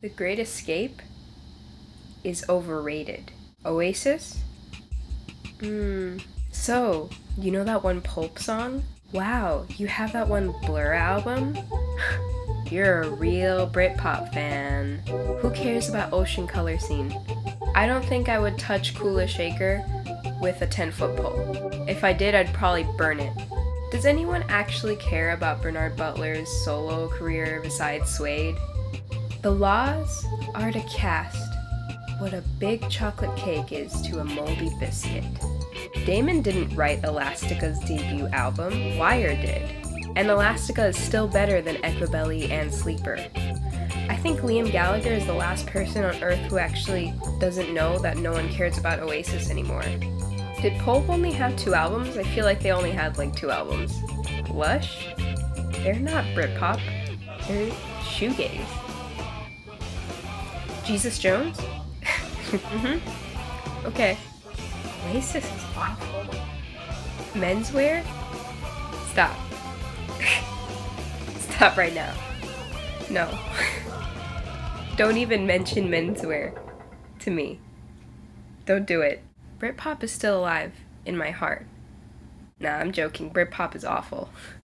The Great Escape is overrated. Oasis? Hmm. So, you know that one Pulp song? Wow, you have that one Blur album? You're a real Britpop fan. Who cares about Ocean Colour Scene? I don't think I would touch Kula Shaker with a 10 foot pole. If I did, I'd probably burn it. Does anyone actually care about Bernard Butler's solo career besides Suede? The La's are to cast what a big chocolate cake is to a moldy biscuit. Damon didn't write Elastica's debut album, Wire did, and Elastica is still better than Echobelly and Sleeper. I think Liam Gallagher is the last person on earth who actually doesn't know that no one cares about Oasis anymore. Did Pulp only have two albums? I feel like they only had like two albums. Lush? They're not Britpop. They're shoegaze. Jesus Jones? mm-hmm. Okay. Oasis is awful. Menswear? Stop. Stop right now. No. Don't even mention menswear to me. Don't do it. Britpop is still alive in my heart. Nah, I'm joking. Britpop is awful.